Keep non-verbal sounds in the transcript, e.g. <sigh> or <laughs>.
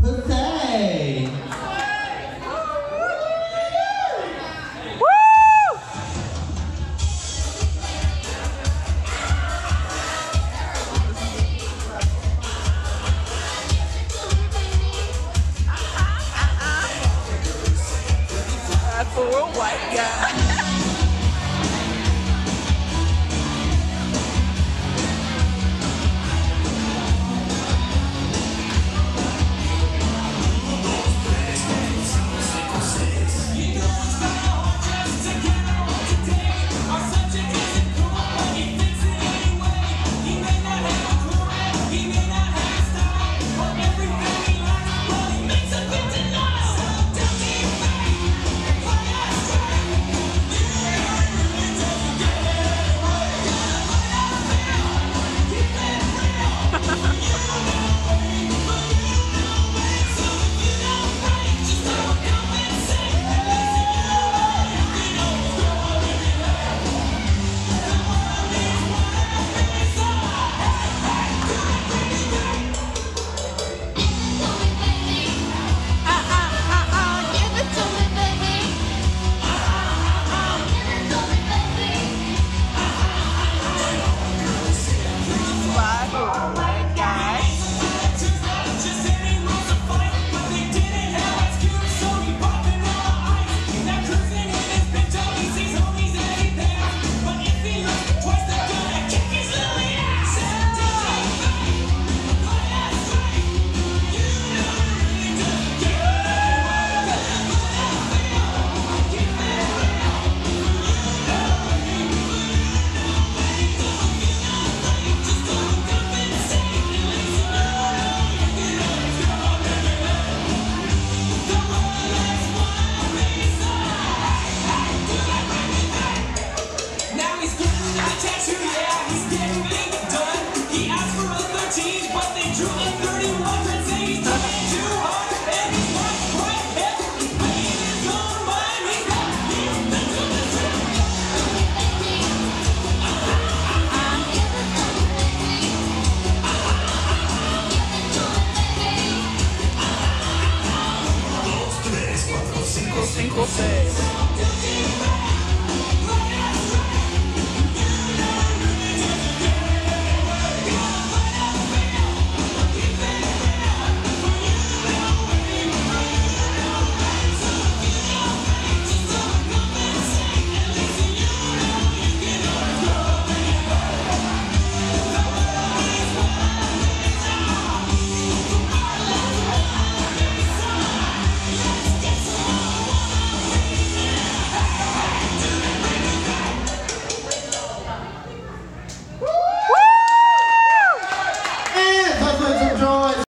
Pussy. <laughs> for a white guy. cinco, seis.